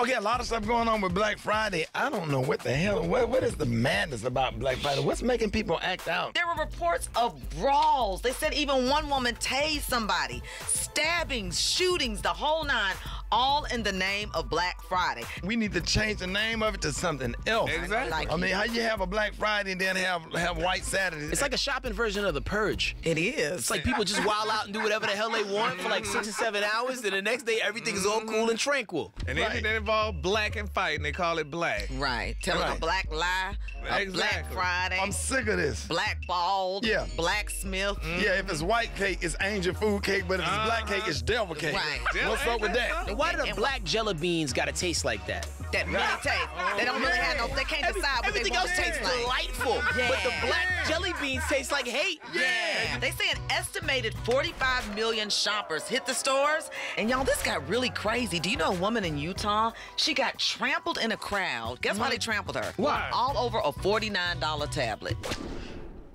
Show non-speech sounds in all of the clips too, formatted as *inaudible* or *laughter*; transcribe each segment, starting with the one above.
Oh, okay, a lot of stuff going on with Black Friday. I don't know what the hell. What, what is the madness about Black Friday? What's making people act out? There were reports of brawls. They said even one woman tased somebody, stabbings, shootings, the whole nine, all in the name of Black Friday. We need to change the name of it to something else. Exactly. Like I mean, how you have a Black Friday and then have have White Saturday? It's like a shopping version of the purge. It is. It's like people just wild out and do whatever the hell they want for like six or seven hours, then the next day everything is all cool and tranquil. And Right. anything that involves black and fighting, they call it black. right. Telling Right. a black lie, a Black Friday, I'm sick of this. black bald, Yeah. blacksmith. Yeah, if it's white cake, it's angel food cake, but if it's black cake, it's devil cake. Right. What's up with that? And why do the black jelly beans gotta taste like that? That really taste. They don't really have no. They can't Every- decide what everything they want else to tastes taste like. delightful, but the Yeah. black jelly beans taste like hate. Yeah. They say an estimated 45 million shoppers hit the stores. And y'all, this got really crazy. Do you know a woman in Utah? She got trampled in a crowd. Guess why they trampled her? Why? All over a $49 tablet.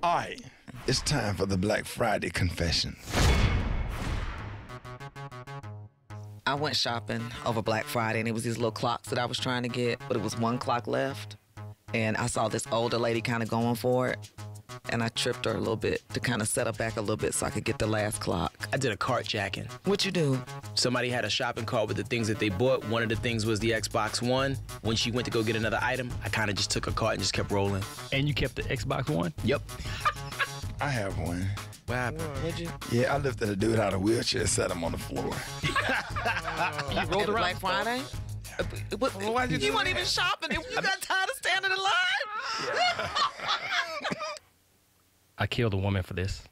All right, it's time for the Black Friday confession. I went shopping over Black Friday and it was these little clocks that I was trying to get, but it was one clock left. And I saw this older lady kind of going for it. And I tripped her a little bit to kind of set her back a little bit so I could get the last clock. I did a cart jacking. What you do? Somebody had a shopping cart with the things that they bought. One of the things was the Xbox One. When she went to go get another item, I kind of just took a cart and just kept rolling. And you kept the Xbox One? Yep. I have one. What happened? Yeah, I lifted a dude out of a wheelchair, and set him on the floor. *laughs* *laughs* You rolled around. Black Friday? What, why'd you you weren't even shopping. You got tired of standing in line. *laughs* I killed a woman for this.